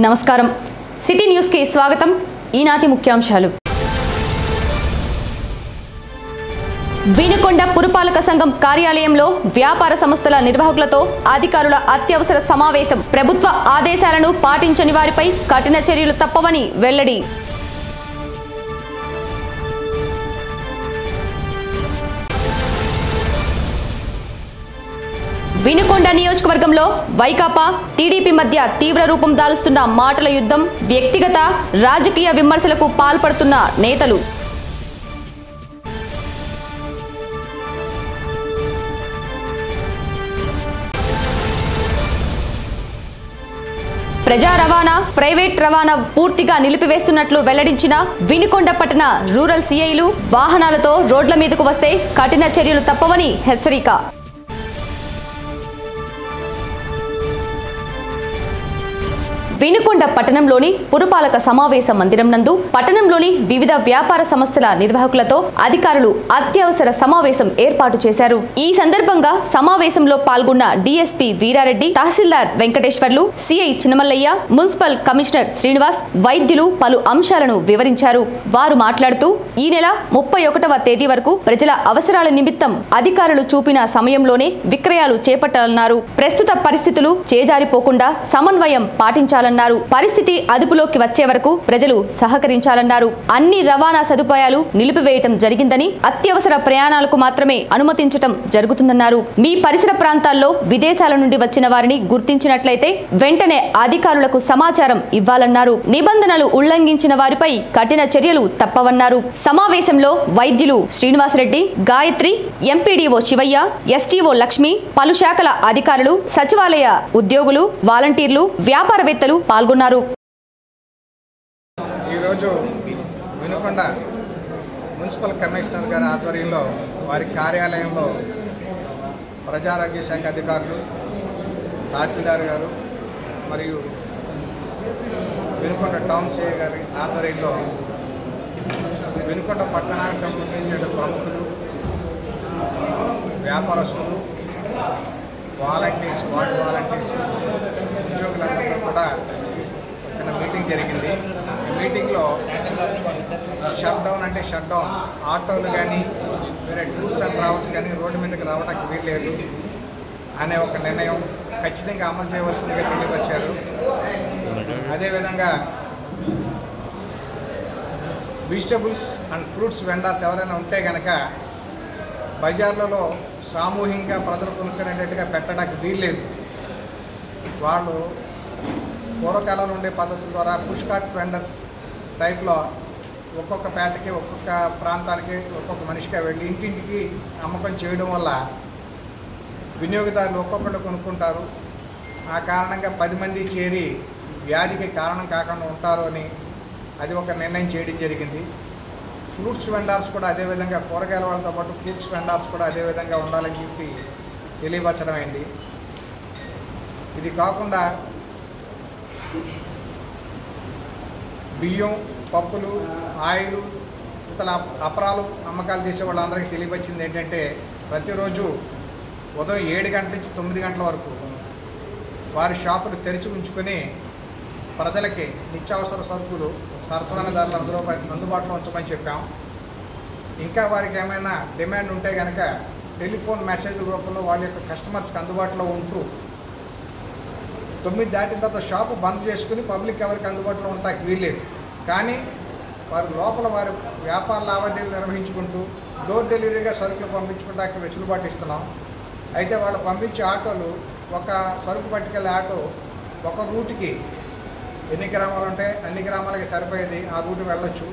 నమస్కారం. సిటీ న్యూస్కి స్వాగతం. ఈనాటి ముఖ్యాంశాలు. వీనుకొండ పురపాలక సంఘం కార్యాలయంలో వ్యాపార సంస్థల నిర్వాహకులతో అధికారుల అత్యవసర సమావేశం. ప్రభుత్వ ఆదేశాలను పాటించని వారిపై కఠిన చర్యలు తప్పవని వెల్లడి. వినుకొండ నియోజకవర్గంలో వైకాపా టీడీపీ మధ్య తీవ్ర రూపం దాలుస్తున్న మాటల యుద్ధం వ్యక్తిగత రాజకీయ విమర్శలకు పాల్పడుతున్న నేతలు. ప్రజా రవాణా ప్రైవేట్ రవాణా పూర్తిగా నిలిపివేస్తున్నట్లు వెల్లడించిన వినుకొండ పట్టణ రూరల్ సిఐలు వాహనాలతో రోడ్ల మీదకు వస్తే కఠిన చర్యలు తప్పవని హెచ్చరిక. వినుకొండ పట్టణంలోని పురపాలక సమావేశ మందిరం నందు పట్టణంలోని వివిధ వ్యాపార సంస్థల నిర్వాహకులతో అధికారులు అత్యవసర సమావేశం ఏర్పాటు చేశారు. ఈ సందర్భంగా సమావేశంలో పాల్గొన్న DSP Veerareddy tahsildar Venkateswarlu CI Chinnamallaiah municipal commissioner Srinivas వైద్యులు పలు అంశాలను వివరించారు. వారు మాట్లాడుతూ ఈ నెల ముప్పై ఒకటవ తేదీ వరకు ప్రజల అవసరాల నిమిత్తం అధికారులు చూపిన సమయంలోనే విక్రయాలు చేపట్టాలన్నారు. ప్రస్తుత పరిస్థితులు చేజారిపోకుండా సమన్వయం పాటించాలన్నారు. పరిస్థితి అదుపులోకి వచ్చే వరకు ప్రజలు సహకరించాలన్నారు. అన్ని రవాణా సదుపాయాలు నిలిపివేయటం జరిగిందని అత్యవసర ప్రయాణాలకు మాత్రమే అనుమతించటం జరుగుతుందన్నారు. మీ పరిసర ప్రాంతాల్లో విదేశాల నుండి వచ్చిన వారిని గుర్తించినట్లయితే వెంటనే అధికారులకు సమాచారం ఇవ్వాలన్నారు. నిబంధనలు ఉల్లంఘించిన వారిపై కఠిన చర్యలు తప్పవన్నారు. సమావేశంలో వైద్యులు శ్రీనివాసరెడ్డి గాయత్రి ఎంపీడీఓ శివయ్య ఎస్టీఓ లక్ష్మి పలు శాఖల అధికారులు సచివాలయ ఉద్యోగులు వాలంటీర్లు వ్యాపారవేత్తలు పాల్గొన్నారు. ఈరోజు వినుకొండ మున్సిపల్ కమిషనర్ గారి ఆధ్వర్యంలో వారి కార్యాలయంలో ప్రజారోగ్య శాఖ అధికారులు తహసీల్దార్ గారు మరియు వినుకొండ టౌన్ సిఐ గారి ఆధ్వర్యంలో వినుకొండ పట్టణానికి సంబంధించిన ప్రముఖులు వ్యాపారస్తులు వాలంటీర్స్ వార్డు వాలంటీర్స్ ఉద్యోగులందరితో కూడా చిన్న మీటింగ్ జరిగింది. ఈ మీటింగ్లో షట్ డౌన్ అంటే షట్ డౌన్ ఆటోలు కానీ వేరే టూర్స్ అండ్ ట్రావెల్స్ కానీ రోడ్డు మీదకి రావడానికి వీల్లేదు అనే ఒక నిర్ణయం ఖచ్చితంగా అమలు చేయవలసిందిగా తెలియవచ్చారు అదేవిధంగా వెజిటబుల్స్ అండ్ ఫ్రూట్స్ వెండాస్ ఎవరైనా ఉంటే కనుక బజార్లలో సామూహికంగా ప్రజలు కొనుక్కునేటట్టుగా పెట్టడానికి వీల్లేదు. వాళ్ళు పూర్వకాలంలో ఉండే పద్ధతుల ద్వారా పుష్ కార్ట్ వెండర్స్ టైప్లో ఒక్కొక్క పేటకి ఒక్కొక్క ప్రాంతానికి ఒక్కొక్క మనిషిగా వెళ్ళి ఇంటింటికి అమ్మకం చేయడం వల్ల వినియోగదారులు ఒక్కొక్కళ్ళు కొనుక్కుంటారు. ఆ కారణంగా పది మంది చేరి వ్యాధికి కారణం కాకుండా ఉంటారు అని అది ఒక నిర్ణయం చేయడం జరిగింది. ఫ్రూట్స్ వెండర్స్ కూడా అదేవిధంగా కూరగాయల వాళ్ళతో పాటు ఫ్రూట్స్ వెండర్స్ కూడా అదేవిధంగా ఉండాలని చెప్పి తెలియపరచడం అయింది. ఇది కాకుండా బియ్యం పప్పులు ఆయిల్ ఇతర అపరాలు అమ్మకాలు చేసే వాళ్ళందరికీ తెలియపరిచింది ఏంటంటే ప్రతిరోజు ఉదయం ఏడు గంటల నుంచి తొమ్మిది గంటల వరకు వారి షాపులు తెరిచి ఉంచుకొని ప్రజలకి నిత్యావసర సరుకులు సరసమైన ధరలు అందులో అందుబాటులో ఉంచమని చెప్పాం. ఇంకా వారికి ఏమైనా డిమాండ్ ఉంటే కనుక టెలిఫోన్ మెసేజ్ రూపంలో వాళ్ళ యొక్క కస్టమర్స్కి అందుబాటులో ఉంటూ తొమ్మిది దాటిన తర్వాత షాపు బంద్ చేసుకుని పబ్లిక్ ఎవరికి అందుబాటులో ఉండటానికి వీల్లేదు. కానీ వారు లోపల వారి వ్యాపార లావాదేవీలు నిర్వహించుకుంటూ డోర్ డెలివరీగా సరుకులు పంపించుకోవడానికి వెసులుబాటు ఇస్తున్నాం. అయితే వాళ్ళు పంపించే ఆటోలు ఒక సరుకు పట్టుకెళ్ళే ఆటో ఒక రూట్కి ఎన్ని గ్రామాలు ఉంటే అన్ని గ్రామాలకి సరిపోయేది ఆ రూట్ వెళ్ళొచ్చు.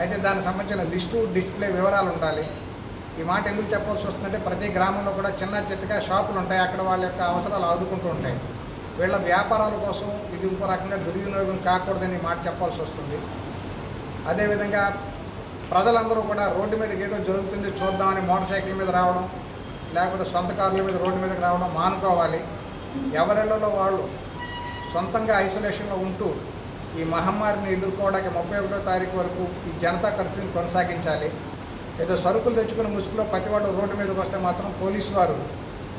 అయితే దానికి సంబంధించిన లిస్టు డిస్ప్లే వివరాలు ఉండాలి. ఈ మాట ఎందుకు చెప్పాల్సి వస్తుందంటే ప్రతి గ్రామంలో కూడా చిన్న చిత్తగా షాపులు ఉంటాయి. అక్కడ వాళ్ళ యొక్క అవసరాలు ఆదుకుంటూ ఉంటాయి. వీళ్ళ వ్యాపారాల కోసం ఇది ఇంకో రకంగా దుర్వినియోగం కాకూడదని మాట చెప్పాల్సి వస్తుంది. అదేవిధంగా ప్రజలందరూ కూడా రోడ్డు మీదకి ఏదో జరుగుతుంది చూద్దామని మోటార్ సైకిల్ మీద రావడం లేకపోతే సొంత కార్ల మీద రోడ్డు మీదకి రావడం మానుకోవాలి. ఎవరిళ్ళలో వాళ్ళు సొంతంగా ఐసోలేషన్లో ఉంటూ ఈ మహమ్మారిని ఎదుర్కోవడానికి ముప్పై ఒకటో తారీఖు వరకు ఈ జనతా కర్ఫ్యూని కొనసాగించాలి. ఏదో సరుకులు తెచ్చుకుని ముసుగులో ప్రతి వాళ్ళు రోడ్డు మీదకి వస్తే మాత్రం పోలీసు వారు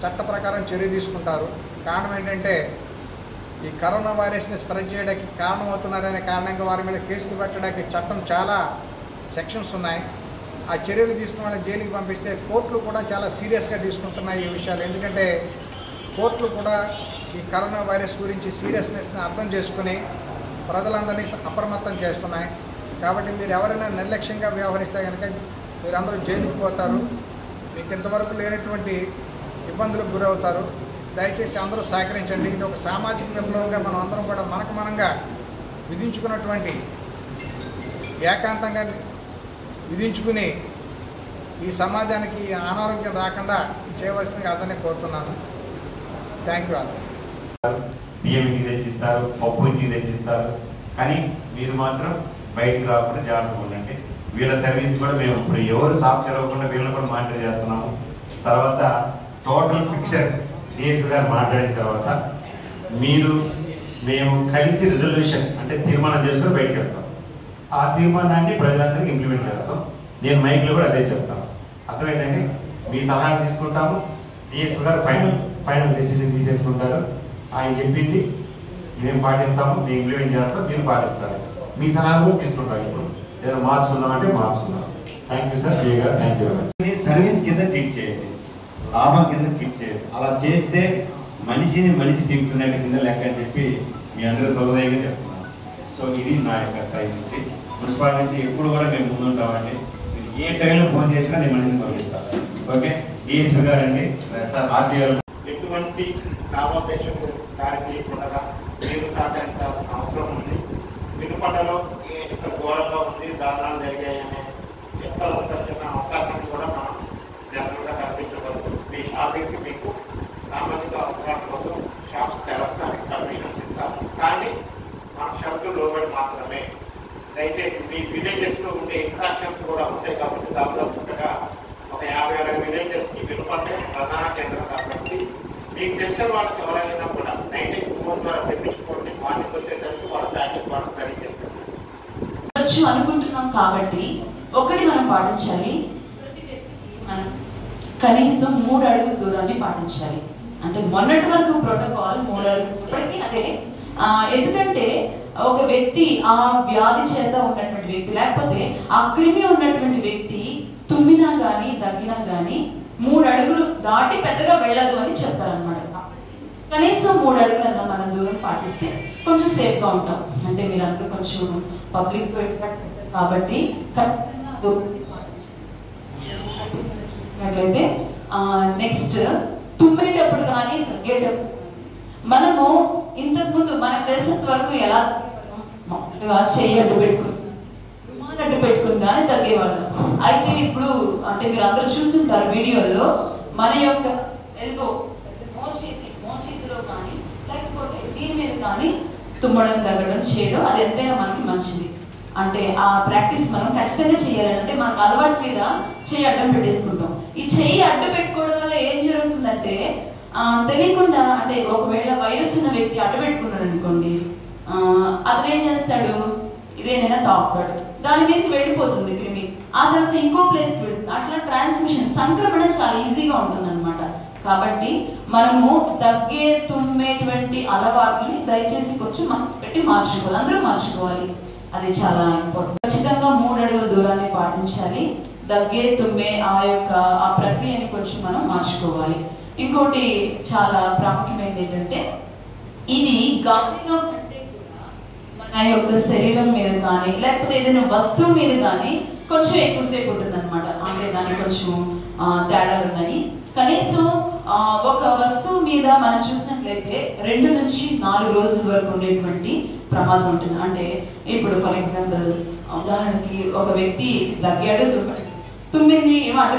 చట్ట ప్రకారం చర్య తీసుకుంటారు. కారణం ఏంటంటే ఈ కరోనా వైరస్ని స్ప్రెడ్ చేయడానికి కారణమవుతున్నారనే కారణంగా వారి మీద కేసులు పెట్టడానికి చట్టం చాలా సెక్షన్స్ ఉన్నాయి. ఆ చర్యలు తీసుకున్న వాళ్ళని జైలుకి పంపిస్తే కోర్టులు కూడా చాలా సీరియస్గా తీసుకుంటున్నాయి ఈ విషయాలు. ఎందుకంటే కోర్టులు కూడా ఈ కరోనా వైరస్ గురించి సీరియస్నెస్ని అర్థం చేసుకుని ప్రజలందరినీ అప్రమత్తం చేస్తున్నాయి. కాబట్టి మీరు ఎవరైనా నిర్లక్ష్యంగా వ్యవహరిస్తే కనుక మీరందరూ జైలుకు పోతారు. మీకు ఇంతవరకు లేనటువంటి ఇబ్బందులకు గురవుతారు. దయచేసి అందరూ సహకరించండి. ఇది ఒక సామాజిక విప్లవంగా మనం అందరం కూడా మనకు మనంగా విధించుకున్నటువంటి ఏకాంతంగా విధించుకుని ఈ సమాజానికి అనారోగ్యం రాకుండా చేయవలసిందిగా అందరినీ కోరుతున్నాను. థ్యాంక్ యూ బియ్యం ఇంటికి తెచ్చిస్తారు పప్పు ఇంటికి తెచ్చిస్తారు. కానీ మీరు మాత్రం బయటకు రాకుండా జాగ్రత్తగా ఉండండి. వీళ్ళ సర్వీస్ కూడా మేము ఇప్పుడు ఎవరు షాప్ తెరవకుండా వీళ్ళని కూడా మానిటర్ చేస్తున్నాము. తర్వాత టోటల్ పిక్చర్ డిఎస్పీ గారు మాట్లాడిన తర్వాత మీరు మేము కలిసి రిజల్యూషన్ అంటే తీర్మానం చేసుకుని బయటకు వెళ్తాం. ఆ తీర్మానాన్ని ప్రజలందరికీ ఇంప్లిమెంట్ చేస్తాం. నేను మైక్లో కూడా అదే చెప్తాను. అర్థమైందండి? మీ సహాయం తీసుకుంటాము. డిఎస్పీ గారు ఫైనల్ ఫైనల్ డెసిషన్ తీసేసుకుంటారు. ఆయన చెప్పింది మేము పాటిస్తాము మేము ఇంప్లిమెంట్ చేస్తాం మీరు పాటించాలి. మీ సలహాలు కూడా తీసుకుంటాం ఇప్పుడు. ఏదైనా మార్చుకుందాం అంటే మార్చుకుందాం. థ్యాంక్ యూ సార్ జే గారు. థ్యాంక్ యూ సర్వీస్ కింద ట్రీట్ చేయండి. లాభం కింద ట్రీట్ చేయండి. అలా చేస్తే మనిషిని మనిషి తింటున్నట్టు కింద లెక్క అని చెప్పి మీ అందరూ సౌదయంగా చెప్తున్నాను సో ఇది నా యొక్క సైడ్ నుంచి. మున్సిపాలిటీ నుంచి ఎప్పుడు కూడా మేము ముందుంటామండి. మీరు ఏ టైంలో ఫోన్ చేసినా నేను మనిషిని పంపిస్తాను. ఓకే? డిఎస్పీ గారు అండి సార్ ఆర్టీఆర్ ఎటువంటి లాభాపేక్షకు దారి తీయకుండా మీరు సహకరించాల్సిన అవసరం ఉంది. వినుకొండలో ఇక్కడ ఇంత ఉంది దారుణాలు జరిగాయనే ఎక్కడ ఉంటున్న అవకాశాన్ని కూడా మనం జనరల్గా కల్పించగలదు మీ షాపింగ్కి మీకు సామాజిక అవసరాల కోసం షాప్స్ తెరస్తానికి పర్మిషన్స్ ఇస్తాము కానీ మన షరతులు లోబడి మాత్రమే దయచేసి మీ విలేజెస్లో ఉండే ఇంట్రాక్షన్స్ కూడా ఉంటాయి కాబట్టి దాదాపుగా ఒక యాభై అరవై విలేజెస్కి వినుకొండ ప్రధాన కేంద్రం కాబట్టి మీకు తెలిసిన వాళ్ళకి ఎవరైనా కూడా నైట్ ఫోన్ ద్వారా తెప్పించుకోండి మార్నింగ్ వచ్చేసరికి వాళ్ళ ప్యాకెట్ వాళ్ళు రెడీ చేసి పెట్టండి. వచ్చు అనుకుంటున్నాం కాబట్టి ఒకటి మనం పాటించాలి ప్రతి వ్యక్తికి మనం కనీసం మూడు అడుగుల దూరాన్ని పాటించాలి. అంటే మొన్నటి వరకు ప్రోటోకాల్ మూడు అడుగులు ఇప్పటికీ అదే ఎందుకంటే ఒక వ్యక్తి ఆ వ్యాధి చేత ఉన్నటువంటి వ్యక్తి లేకపోతే ఆ క్రిమి ఉన్నటువంటి వ్యక్తి తుమ్మినా గానీ దగ్గినా గానీ మూడు అడుగులు దాటి పెద్దగా వెళ్ళదు అని చెప్తారనమాట కనీసం మూడు అడుగులన్నా మనం దూరం పాటిస్తే కొంచెం సేఫ్గా ఉంటాం. అంటే మీరందరూ కొంచెం పబ్లిక్ కాబట్టి ఖచ్చితంగా దూరం. నెక్స్ట్ తుమ్మేటప్పుడు కానీ తగ్గేటప్పుడు. మనము ఇంతకు ముందు మనకు తెలిసినంత వరకు ఎలా? మామూలుగా చెయ్యి అడ్డు పెట్టుకుని రుమాలు అడ్డు పెట్టుకుని కానీ తగ్గేవాళ్ళం. అయితే ఇప్పుడు అంటే మీరు అందరూ చూస్తుంటారు వీడియోల్లో మన యొక్క ఎల్బో మోచేతి మోచేతిలో కానీ లేకపోతే దీని మీద కానీ తుమ్మడం తగ్గడం చేయడం అది ఎంతైనా మనకి మంచిది. అంటే ఆ ప్రాక్టీస్ మనం ఖచ్చితంగా చేయాలంటే మనకు అలవాటు మీద చెయ్యి అడ్డం పెట్టేసుకుంటాం. ఈ చెయ్యి అడ్డు పెట్టుకోవడం వల్ల ఏం జరుగుతుందంటే తెలియకుండా అంటే ఒకవేళ వైరస్ ఉన్న వ్యక్తి అడ్డు పెట్టుకున్నాడు అనుకోండి అతను ఏం చేస్తాడు? ఇదేనైనా తాకుతాడు దాని మీదకి వెళ్ళిపోతుంది క్రిమి. ఆ తర్వాత ఇంకో ప్లేస్కి వెళ్తుంది అట్లా ట్రాన్స్మిషన్ సంక్రమణ చాలా ఈజీగా ఉంటుంది అనమాట కాబట్టి మనము దగ్గే తుమ్మేటువంటి అలవాటుని దయచేసి కొంచెం మనసు పెట్టి మార్చుకోవాలి. అందరూ మార్చుకోవాలి. అది చాలా ఇంపార్టెంట్ ఖచ్చితంగా మూడు అడుగుల దూరాన్ని పాటించాలి. దగ్గే తుమ్మే ఆ యొక్క ఆ ప్రక్రియని కొంచెం మనం మార్చుకోవాలి. ఇంకోటి చాలా ప్రాముఖ్యమైనది ఏంటంటే ఇది గాలిలో కంటే కూడా మన యొక్క శరీరం మీద కానీ లేకపోతే ఏదైనా వస్తువు మీద కానీ కొంచెం ఎక్కువసేపు ఉంటుంది అనమాట అంటే దానికి కొంచెం తేడాలు ఉన్నాయి కనీసం ఒక వస్తువు మీద మనం చూసినట్లయితే రెండు నుంచి నాలుగు రోజుల వరకు ఉండేటువంటి ప్రమాదం ఉంటుంది. అంటే ఇప్పుడు ఫర్ ఎగ్జాంపుల్ ఉదాహరణకి ఒక వ్యక్తి దగ్గాడు తుమ్మాడు తుమ్మింది ఏమో అడ్డు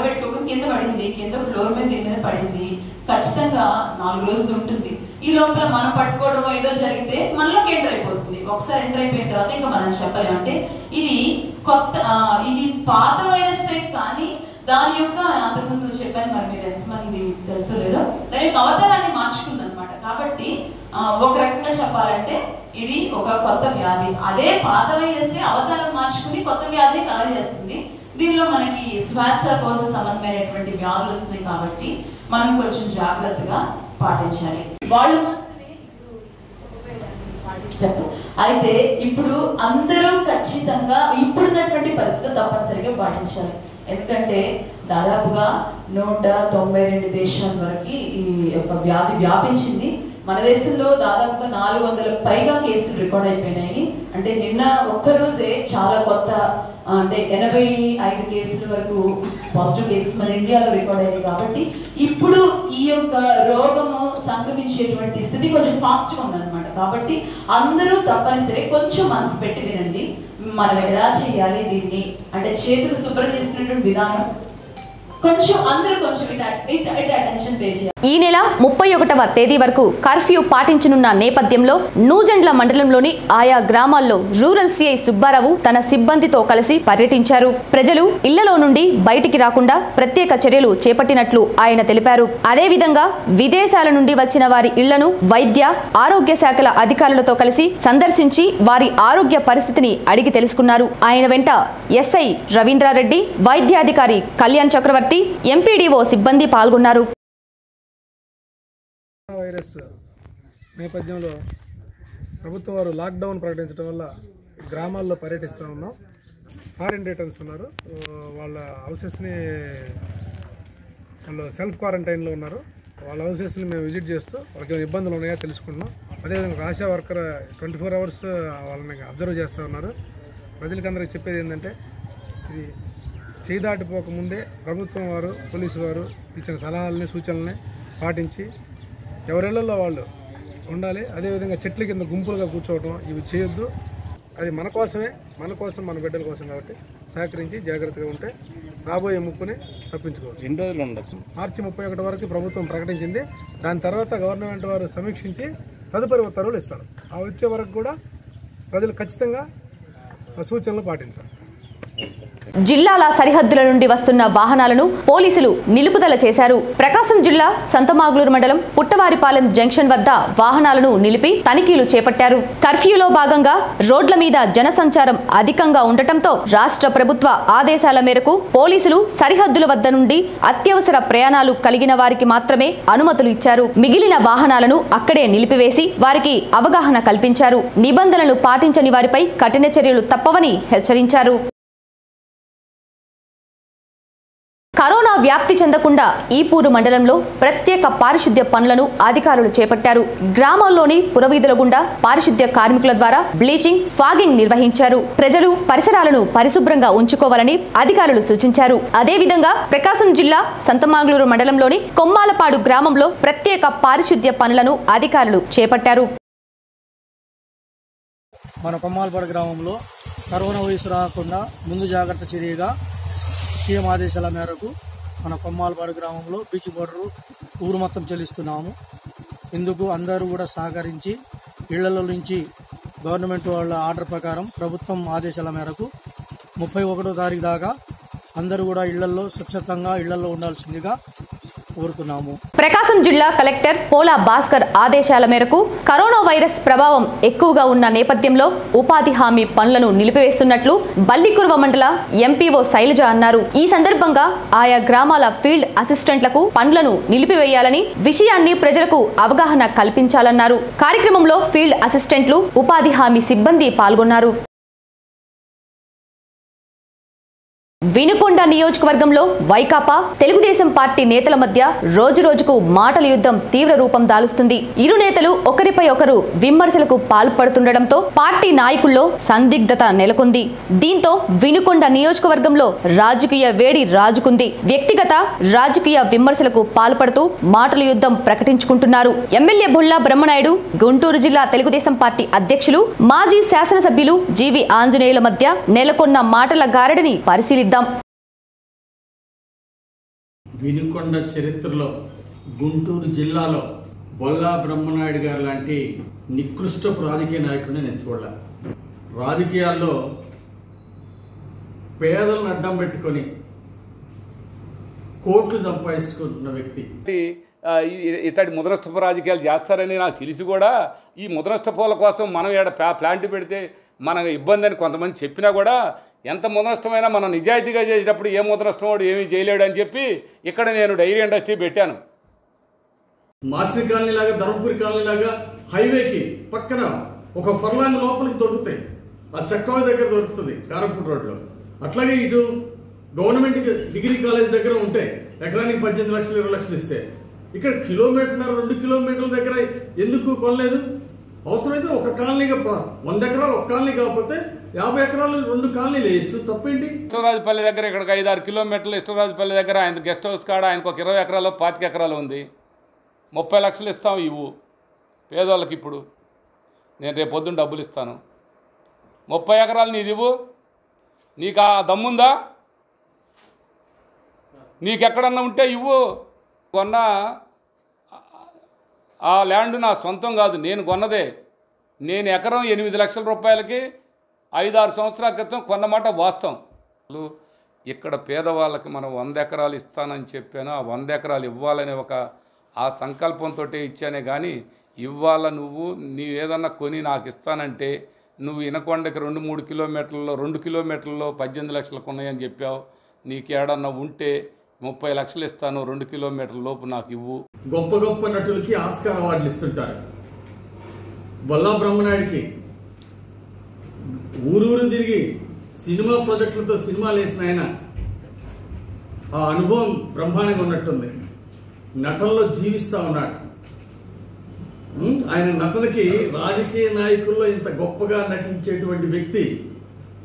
కింద పడింది కింద ఫ్లోర్ మీద కింద మీద పడింది ఖచ్చితంగా నాలుగు రోజులు ఉంటుంది. ఈ లోపల మనం పట్టుకోవడం ఏదో జరిగితే మనలోకి ఎంటర్ అయిపోతుంది. ఒకసారి ఎంటర్ అయిపోయిన తర్వాత ఇంకా మనం చెప్పలేము అంటే ఇది కొత్త ఇది పాత వైరస్సే కానీ దాని యొక్క అంతకుముందు చెప్పాను మరి మీరు ఎంతమంది తెలుసు లేదో దాని యొక్క అవతారాన్ని మార్చుకుంది అనమాట కాబట్టి ఒక రకంగా చెప్పాలంటే ఇది ఒక కొత్త వ్యాధి. అదే పాత వైరస్సే అవతారం మార్చుకుని కొత్త వ్యాధి కలగజేస్తుంది దీనిలో మనకి శ్వాసకోశ సంబంధమైనటువంటి వ్యాధులు వస్తున్నాయి కాబట్టి మనం కొంచెం జాగ్రత్తగా పాటించాలి. వాళ్ళు పాటించారు. అయితే ఇప్పుడు అందరూ ఖచ్చితంగా ఇప్పుడున్నటువంటి పరిస్థితి తప్పనిసరిగా పాటించాలి. ఎందుకంటే దాదాపుగా నూట తొంభై రెండు దేశాల వరకు ఈ యొక్క వ్యాధి వ్యాపించింది. మన దేశంలో దాదాపుగా నాలుగు వందల పైగా కేసులు రికార్డ్ అయిపోయినాయి. అంటే నిన్న ఒక్కరోజే చాలా కొత్త అంటే ఎనభై ఐదు కేసుల వరకు పాజిటివ్ కేసెస్ మన ఇండియాలో రికార్డ్ అయ్యాయి కాబట్టి ఇప్పుడు ఈ యొక్క రోగము సంక్రమించేటువంటి స్థితి కొంచెం ఫాస్ట్గా ఉందన్నమాట. కాబట్టి అందరూ తప్పనిసరి కొంచెం మనసు పెట్టి వినండి. మనం ఎలా చేయాలి దీన్ని? అంటే చేతులు శుభ్రం చేసినటువంటి విధానం? కొంచెం అందరూ కొంచెం ఇటు ఇటు అటెన్షన్ పే చేయాలి. ఈ నెల ముప్పై ఒకటవ తేదీ వరకు కర్ఫ్యూ పాటించనున్న నేపథ్యంలో నూజెండ్ల మండలంలోని ఆయా గ్రామాల్లో రూరల్ సిఐ సుబ్బారావు తన సిబ్బందితో కలిసి పర్యటించారు. ప్రజలు ఇళ్ళలో నుండి బయటికి రాకుండా ప్రత్యేక చర్యలు చేపట్టినట్లు ఆయన తెలిపారు. అదేవిధంగా విదేశాల నుండి వచ్చిన వారి ఇళ్ళను వైద్య ఆరోగ్య శాఖల అధికారులతో కలిసి సందర్శించి వారి ఆరోగ్య పరిస్థితిని అడిగి తెలుసుకున్నారు. ఆయన వెంట ఎస్ఐ రవీంద్రారెడ్డి వైద్యాధికారి కళ్యాణ్ చక్రవర్తి ఎంపీడీఓ సిబ్బంది పాల్గొన్నారు. వైరస్ నేపథ్యంలో ప్రభుత్వం వారు లాక్డౌన్ ప్రకటించడం వల్ల గ్రామాల్లో పర్యటిస్తూ ఉన్నాం. ఫారిన్ రిటర్న్స్ ఉన్నారు. వాళ్ళ హౌసెస్ని వాళ్ళు సెల్ఫ్ క్వారంటైన్లో ఉన్నారు. వాళ్ళ హౌసెస్ని మేము విజిట్ చేస్తూ వాళ్ళకి ఏమైనా ఇబ్బందులు ఉన్నాయా తెలుసుకుంటున్నాం. అదేవిధంగా ASHA worker twenty four hours వాళ్ళని అబ్జర్వ్ చేస్తూ ఉన్నారు. ప్రజలకందరికీ చెప్పేది ఏంటంటే ఇది చేయి దాటిపోకముందే ప్రభుత్వం వారు పోలీసు వారు ఇచ్చిన సలహాలని సూచనల్ని పాటించి ఎవరిళ్ళలో వాళ్ళు ఉండాలి. అదేవిధంగా చెట్ల కింద గుంపులుగా కూర్చోవటం ఇవి చేయొద్దు. అది మన కోసమే. మన కోసం మన బిడ్డల కోసం కాబట్టి సహకరించి జాగ్రత్తగా ఉంటే రాబోయే ముప్పుని తప్పించుకోవచ్చు. ఎన్ని రోజులు ఉండొచ్చు? మార్చి ముప్పై ఒకటి వరకు ప్రభుత్వం ప్రకటించింది. దాని తర్వాత గవర్నమెంట్ వారు సమీక్షించి తదుపరి ఉత్తర్వులు ఇస్తారు. ఆ వచ్చే వరకు కూడా ప్రజలు ఖచ్చితంగా సూచనలు పాటించాలి. జిల్లాల సరిహద్దుల నుండి వస్తున్న వాహనాలను పోలీసులు నిలుపుదల చేశారు. ప్రకాశం జిల్లా సంతమాగులూరు మండలం పుట్టవారిపాలెం జంక్షన్ వద్ద వాహనాలను నిలిపి తనిఖీలు చేపట్టారు. కర్ఫ్యూలో భాగంగా రోడ్ల మీద జనసంచారం అధికంగా ఉండటంతో రాష్ట్ర ప్రభుత్వ ఆదేశాల మేరకు పోలీసులు సరిహద్దుల వద్ద నుండి అత్యవసర ప్రయాణాలు కలిగిన వారికి మాత్రమే అనుమతులు ఇచ్చారు. మిగిలిన వాహనాలను అక్కడే నిలిపివేసి వారికి అవగాహన కల్పించారు. నిబంధనలు పాటించని వారిపై కఠిన చర్యలు తప్పవని హెచ్చరించారు. వ్యాప్తి చెందకుండా ఈపూరు మండలంలో ప్రత్యేక పారిశుద్ధ్య పనులను అధికారులు చేపట్టారు. గ్రామాల్లోని పురవీధుల గుండా పారిశుద్ధ్య కార్మికుల ద్వారా బ్లీచింగ్ ఫాగింగ్ నిర్వహించారు. ప్రజలు పరిసరాలను పరిశుభ్రంగా ఉంచుకోవాలని అధికారులు సూచించారు. అదేవిధంగా ప్రకాశం జిల్లా సంతమాంగ్లూరు మండలంలోని కొమ్మాలపాడు గ్రామంలో ప్రత్యేక పారిశుద్ధ్య పనులను అధికారులు చేపట్టారు. మన కొమ్మాలపాడు గ్రామంలో కరోనా వైరస్ రాకుండా ముందు జాగ్రత్త చర్యగా సీఎం ఆదేశాల మేరకు మన కొమ్మాలపాడు గ్రామంలో బీచ్ బోర్డరు ఊరు మొత్తం చెల్లిస్తున్నాము. ఇందుకు అందరూ కూడా సహకరించి ఇళ్ళలో నుంచి గవర్నమెంట్ వాళ్ళ ఆర్డర్ ప్రకారం ప్రభుత్వం ఆదేశాల మేరకు ముప్పై ఒకటో తారీఖు దాకా అందరూ కూడా ఇళ్ళలో స్వచ్ఛతంగా ఇళ్ళలో ఉండాల్సిందిగా కోరుతున్నాము. ప్రకాశం జిల్లా కలెక్టర్ పోలా భాస్కర్ ఆదేశాల మేరకు కరోనా వైరస్ ప్రభావం ఎక్కువగా ఉన్న నేపథ్యంలో ఉపాధి హామీ పనులను నిలిపివేస్తున్నట్లు బల్లికురువ మండల ఎంపీఓ శైలజ అన్నారు. ఈ సందర్భంగా ఆయా గ్రామాల ఫీల్డ్ అసిస్టెంట్లకు పనులను నిలిపివేయాలని విషయాన్ని ప్రజలకు అవగాహన కల్పించాలన్నారు. కార్యక్రమంలో ఫీల్డ్ అసిస్టెంట్లు ఉపాధి హామీ సిబ్బంది పాల్గొన్నారు. వినుకొండ నియోజకవర్గంలో వైకాపా తెలుగుదేశం పార్టీ నేతల మధ్య రోజు రోజుకు మాటల యుద్ధం తీవ్ర రూపం దాలుస్తుంది. ఇరు నేతలు ఒకరిపై ఒకరు విమర్శలకు పాల్పడుతుండటంతో పార్టీ నాయకుల్లో సందిగ్ధత నెలకొంది. దీంతో వినుకొండ నియోజకవర్గంలో రాజకీయ వేడి రాజుకుంది. వ్యక్తిగత రాజకీయ విమర్శలకు పాల్పడుతూ మాటల యుద్ధం ప్రకటించుకుంటున్నారు. ఎమ్మెల్యే బుల్లా బ్రహ్మనాయుడు గుంటూరు జిల్లా తెలుగుదేశం పార్టీ అధ్యక్షులు మాజీ శాసనసభ్యులు జీవి ఆంజనేయుల మధ్య నెలకొన్న మాటల గారడిని పరిశీలిద్దాం. వినుకొండ చరిత్రలో గుంటూరు జిల్లాలో బొల్లా బ్రహ్మనాయుడు గారు లాంటి నికృష్టపు రాజకీయ నాయకుడిని నేను చూడలే రాజకీయాల్లో పేదలను అడ్డం పెట్టుకొని కోట్లు సంపాదించుకుంటున్న వ్యక్తి. ఆ, ఈ- ఇట్లాంటి రాజకీయాలు చేస్తారని నాకు తెలిసి కూడా ఈ ముదనష్టపోల కోసం మనం ఇక్కడ ప్లాంట్ పెడితే మన ఇబ్బంది అని కొంతమంది చెప్పినా కూడా ఎంత ముదనష్టమైనా మనం నిజాయితీగా చేసేటప్పుడు ఏ ముదనష్టం వాడు ఏమీ చేయలేడు అని చెప్పి ఇక్కడ నేను డైరీ ఇండస్ట్రీ పెట్టాను. మాస్టర్ కాలనీ లాగా ధర్మపురి కాలనీ లాగా హైవేకి పక్కన ఒక ఫర్లాంగ్ లోపలికి దొరుకుతాయి. ఆ చక్కవ దగ్గర దొరుకుతుంది కారంపూట్ రోడ్లో. అట్లాగే ఇటు గవర్నమెంట్ డిగ్రీ కాలేజ్ దగ్గర ఉంటాయి ఎకరానికి పద్దెనిమిది లక్షలు ఇరవై లక్షలు ఇస్తే. ఇక్కడ కిలోమీటర్ రెండు కిలోమీటర్ల దగ్గర ఎందుకు కొనలేదు? అవసరమైతే ఒక కాలనీగా వంద ఎకరాలు ఒక కాలనీ కాకపోతే యాభై ఎకరాలు రెండు కాలనీలు. వేయచ్చు తప్పేంటి? ఇష్టరాజుపల్లి దగ్గర ఇక్కడికి ఐదు ఆరు కిలోమీటర్లు ఇష్టరాజుపల్లి దగ్గర ఆయన గెస్ట్ హౌస్ కాడ ఆయనకు ఒక ఇరవై ఎకరాలు పాతిక ఎకరాలు ఉంది. ముప్పై లక్షలు ఇస్తాం ఇవ్వు. పేదవాళ్ళకి ఇప్పుడు. నేను రేపు పొద్దున్న డబ్బులు ఇస్తాను. ముప్పై ఎకరాలు నీది ఇవ్వు. నీకు ఆ దమ్ముందా? నీకెక్కడన్నా ఉంటే ఇవ్వు. కొన్న ఆ ల్యాండ్ నా సొంతం కాదు నేను కొన్నదే. నేను ఎకరం ఎనిమిది లక్షల రూపాయలకి ఐదారు సంవత్సరాల క్రితం కొన్నమాట వాస్తవం. ఇక్కడ పేదవాళ్ళకి మనం వంద ఎకరాలు ఇస్తానని చెప్పాను ఆ వంద ఎకరాలు ఇవ్వాలనే ఒక ఆ సంకల్పంతో ఇచ్చానే కానీ ఇవ్వాల నువ్వు నీవు ఏదన్నా కొని నాకు ఇస్తానంటే నువ్వు ఇనకొండకి రెండు మూడు కిలోమీటర్లలో రెండు కిలోమీటర్లలో పద్దెనిమిది లక్షలకు ఉన్నాయని చెప్పావు. నీకు ఏడన్నా ఉంటే ముప్పై లక్షలు ఇస్తాను రెండు కిలోమీటర్ల లోపు నాకు ఇవ్వు. గొప్ప గొప్ప నటులకి ఆస్కార్ అవార్డులు ఇస్తుంటారు. బొల్లా బ్రహ్మనాయుడికి ఊరూరు తిరిగి సినిమా ప్రాజెక్టులతో సినిమాలు వేసిన ఆయన ఆ అనుభవం బ్రహ్మాండంగా ఉన్నట్టుంది. నటనలో జీవిస్తా ఉన్నాడు? ఆయన నటనకి రాజకీయ నాయకుల్లో ఇంత గొప్పగా నటించేటువంటి వ్యక్తి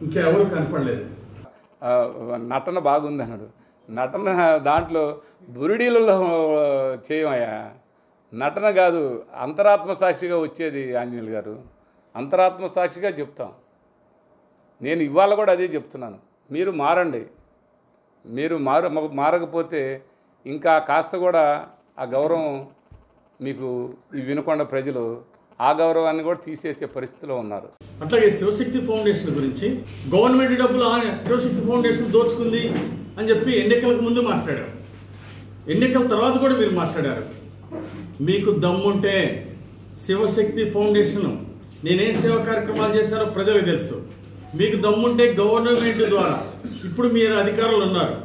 ఇంకెవరు కనపడలేదు. నటన బాగుంది అన్నాడు. నటన దాంట్లో బురిడీలలో చేయమయ్యా. నటన కాదు అంతరాత్మ సాక్షిగా వచ్చేది ఆంజనేయులు గారు. అంతరాత్మ సాక్షిగా చెప్తాం. నేను ఇవాళ కూడా అదే చెప్తున్నాను. మీరు మారండి. మీరు మార మారకపోతే ఇంకా కాస్త కూడా ఆ గౌరవం మీకు ఈ వినకొండ ప్రజలు ఆ గౌరవాన్ని కూడా తీసేసే పరిస్థితిలో ఉన్నారు. అట్లాగే శివశక్తి ఫౌండేషన్ గురించి గవర్నమెంట్ డబ్బులు శివశక్తి ఫౌండేషన్ దోచుకుంది అని చెప్పి ఎన్నికలకు ముందు మాట్లాడారు. ఎన్నికల తర్వాత కూడా మీరు మాట్లాడారు. మీకు దమ్ముంటే శివశక్తి ఫౌండేషన్ నేనేం సేవ కార్యక్రమాలు చేశారో ప్రజలకు తెలుసు. మీకు దమ్ముంటే గవర్నమెంట్ ద్వారా ఇప్పుడు మీరు అధికారులు ఉన్నారు.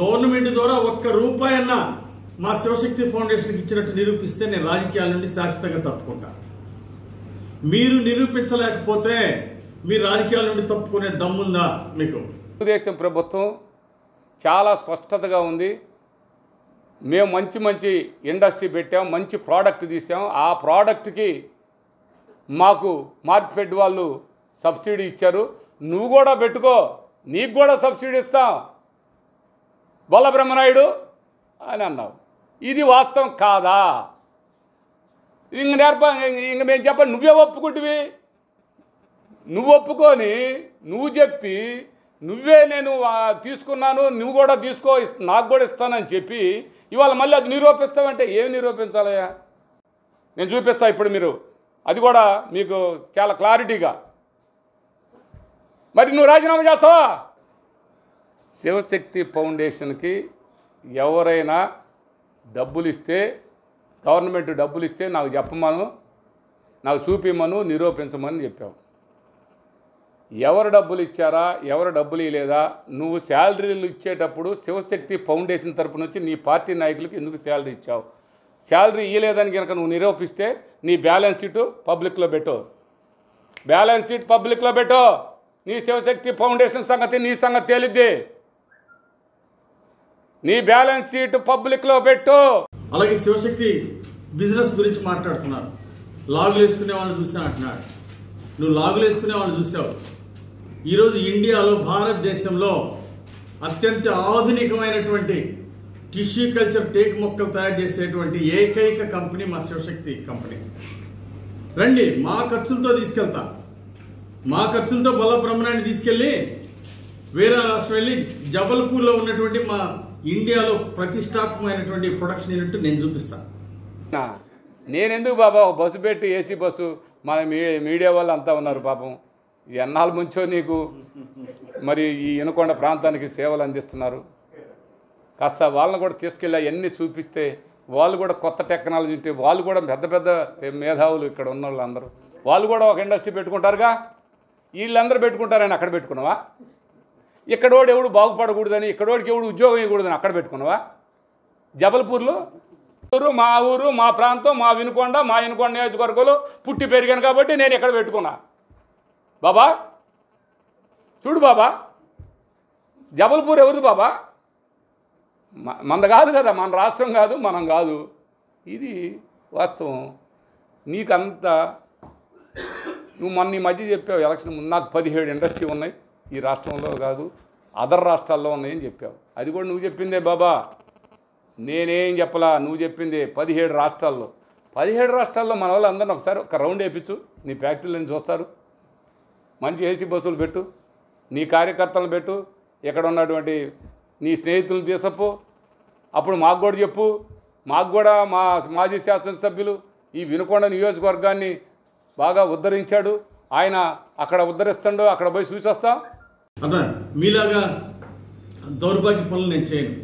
గవర్నమెంట్ ద్వారా ఒక్క రూపాయన్నా మా శివశక్తి ఫౌండేషన్కి ఇచ్చినట్టు నిరూపిస్తే నేను రాజకీయాల నుండి శాశ్వతంగా తప్పుకుంటా. మీరు నిరూపించలేకపోతే మీ రాజకీయాల నుండి తప్పుకునే దమ్ముందా మీకు? తెలుగుదేశం ప్రభుత్వం చాలా స్పష్టతగా ఉంది. మేము మంచి మంచి ఇండస్ట్రీ పెట్టాం మంచి ప్రోడక్ట్ తీసాం. ఆ ప్రోడక్ట్కి మాకు మార్కెట్ వాళ్ళు సబ్సిడీ ఇచ్చారు. నువ్వు కూడా పెట్టుకో నీకు కూడా సబ్సిడీ ఇస్తాం. బొల్ల బ్రహ్మనాయుడు అని అన్నావు. ఇది వాస్తవం కాదా? ఇంక నేర్ప ఇంక మేము చెప్పండి నువ్వే ఒప్పుకుంటువి? నువ్వు ఒప్పుకొని నువ్వు చెప్పి నువ్వే నేను తీసుకున్నాను నువ్వు కూడా తీసుకో నాకు కూడా ఇస్తానని చెప్పి ఇవాళ మళ్ళీ అది నిరూపిస్తావంటే ఏమి నిరూపించాలయ్యా? నేను చూపిస్తా ఇప్పుడు మీరు. అది కూడా మీకు చాలా క్లారిటీగా. మరి నువ్వు రాజీనామా చేస్తావా? శివశక్తి ఫౌండేషన్కి ఎవరైనా డబ్బులు ఇస్తే గవర్నమెంట్ డబ్బులు ఇస్తే నాకు చెప్పమను నాకు చూపిమను నిరూపించమని చెప్పావు. ఎవరు డబ్బులు ఇచ్చారా ఎవరు డబ్బులు ఇవ్వలేదా నువ్వు శాలరీలు ఇచ్చేటప్పుడు శివశక్తి ఫౌండేషన్ తరపు నుంచి నీ పార్టీ నాయకులకు ఎందుకు శాలరీ ఇచ్చావు? శాలరీ ఇవ్వలేదని కనుక నువ్వు నిరూపిస్తే నీ బ్యాలెన్స్ షీటు పబ్లిక్లో పెట్టు. బ్యాలెన్స్ షీట్ పబ్లిక్లో పెట్టు. నీ శివశక్తి ఫౌండేషన్ సంగతి నీ సంగతి తేలిద్ది. నీ బ్యాలెన్స్ షీట్ పబ్లిక్లో పెట్టు. అలాగే శివశక్తి బిజినెస్ గురించి మాట్లాడుతున్నారు. లాగులు వేసుకునే వాళ్ళని చూసాను అంటున్నాడు. నువ్వు లాగులు వేసుకునే వాళ్ళని చూసావు ఈరోజు ఇండియాలో భారతదేశంలో అత్యంత ఆధునికమైనటువంటి టిష్యూ కల్చర్ టేక్ మొక్కలు తయారు చేసేటువంటి ఏకైక కంపెనీ మా శివశక్తి కంపెనీ. రండి మా ఖర్చులతో తీసుకెళ్తా. మా ఖర్చులతో బల్ల బ్రహ్మణాన్ని తీసుకెళ్ళి వేరే రాష్ట్రం వెళ్ళి జబల్పూర్లో ఉన్నటువంటి మా ఇండియాలో ప్రతిష్టాత్మకమైనటువంటి ప్రొడక్షన్ యూనిట్ నేను చూపిస్తాను. నేనెందుకు బాబా? బస్సు పెట్టి ఏసీ బస్సు మన మీ మీడియా వాళ్ళు అంతా ఉన్నారు పాపం. ఎన్నాళ్ళు ముంచో నీకు మరి ఈ ఇనకొండ ప్రాంతానికి సేవలు అందిస్తున్నారు. కాస్త వాళ్ళని కూడా తీసుకెళ్ళి అవన్నీ చూపిస్తే వాళ్ళు కూడా కొత్త టెక్నాలజీ ఉంటే వాళ్ళు కూడా పెద్ద పెద్ద మేధావులు ఇక్కడ ఉన్న వాళ్ళందరూ వాళ్ళు కూడా ఒక ఇండస్ట్రీ పెట్టుకుంటారుగా? వీళ్ళందరూ పెట్టుకుంటారని అక్కడ పెట్టుకున్నావా? ఇక్కడోడు ఎవడు బాగుపడకూడదని ఇక్కడోడికి ఎవడు ఉద్యోగం ఇవ్వకూడదని అక్కడ పెట్టుకున్నావా? జబల్పూర్లో? ఊరు మా ఊరు మా ప్రాంతం మా వినుకొండ మా వినుకొండ నియోజకవర్గంలో పుట్టి పెరిగాను కాబట్టి నేను ఇక్కడ పెట్టుకున్నా. బాబా చూడు బాబా జబల్పూర్ ఎవరిది బాబా? మంద కాదు కదా మన రాష్ట్రం కాదు మనం కాదు. ఇది వాస్తవం. నీకంత నువ్వు మొన్న ఈ మధ్య చెప్పావు ఎలక్షన్ ముందు నాకు పదిహేడు ఇండస్ట్రీ ఉన్నాయి. ఈ రాష్ట్రంలో కాదు అదర్ రాష్ట్రాల్లో ఉన్నాయని చెప్పావు. అది కూడా నువ్వు చెప్పిందే బాబా. నేనేం చెప్పలా నువ్వు చెప్పింది పదిహేడు రాష్ట్రాల్లో. పదిహేడు రాష్ట్రాల్లో మన వాళ్ళు అందరిని ఒకసారి ఒక రౌండ్ వేయించు నీ ఫ్యాక్టరీలను చూస్తారు. మంచి ఏసీ బస్సులు పెట్టు నీ కార్యకర్తలను పెట్టు ఇక్కడ ఉన్నటువంటి నీ స్నేహితులు తీసుకపో. అప్పుడు మాకు కూడా చెప్పు. మాకు కూడా మా మాజీ శాసనసభ్యులు ఈ వినుకొండ నియోజకవర్గాన్ని బాగా ఉద్ధరించాడు. ఆయన అక్కడ ఉద్ధరిస్తాడు అక్కడ పోయి చూసి వస్తాం అర్థం మీలాగా దౌర్భాగ్య పనులు నేను చేయను.